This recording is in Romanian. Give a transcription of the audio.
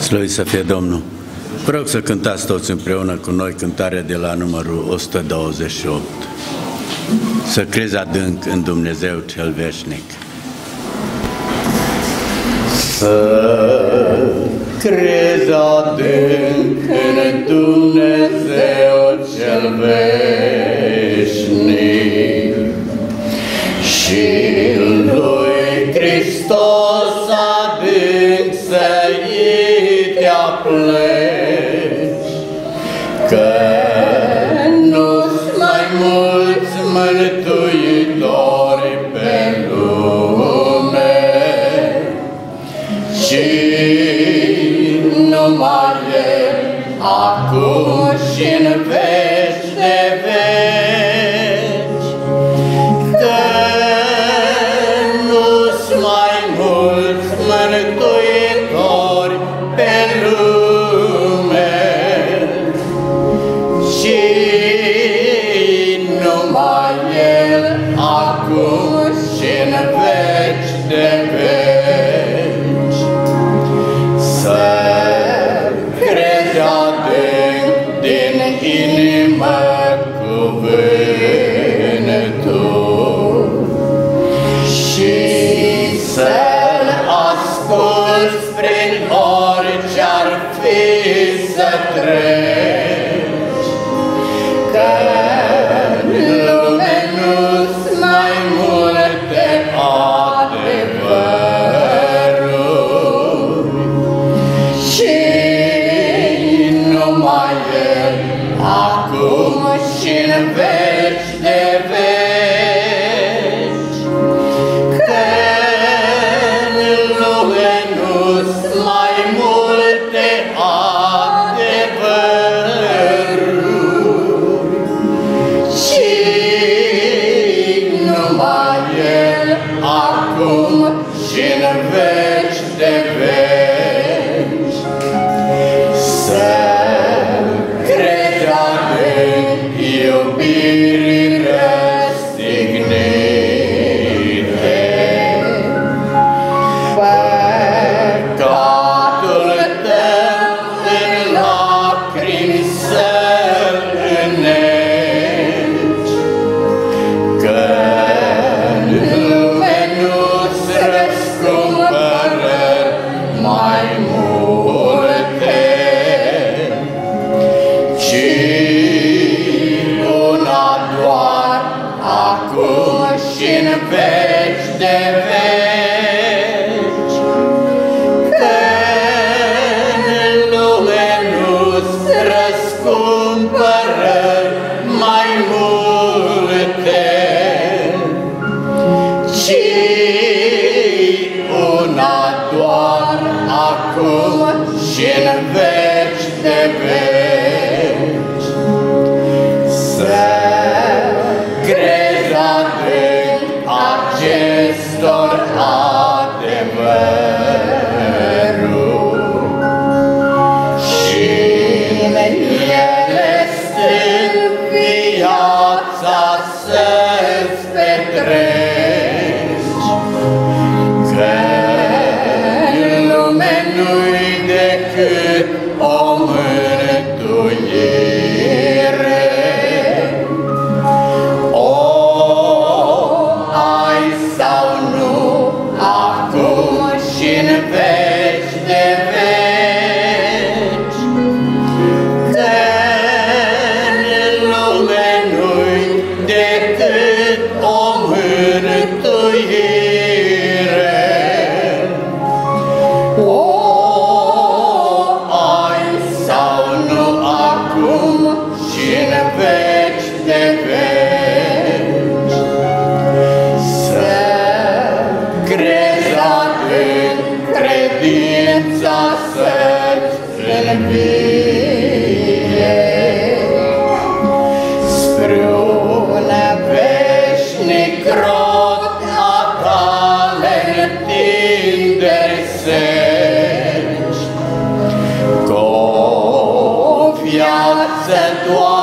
Slăvit să fie Domnul! Vă rog să cântați toți împreună cu noi cântarea de la numărul 128. Să crezi adânc în Dumnezeu cel veșnic. Să crezi adânc în Dumnezeu cel veșnic și lui Hristos pleci, Că nu-ți mai mulți mântuitori pe lume, Ci numai acum și în veci, Să-l ascult prin orice-ar fi să treci, Că în lume nu mai multe acum și în veci Jennifer. găsești Cu o viață doar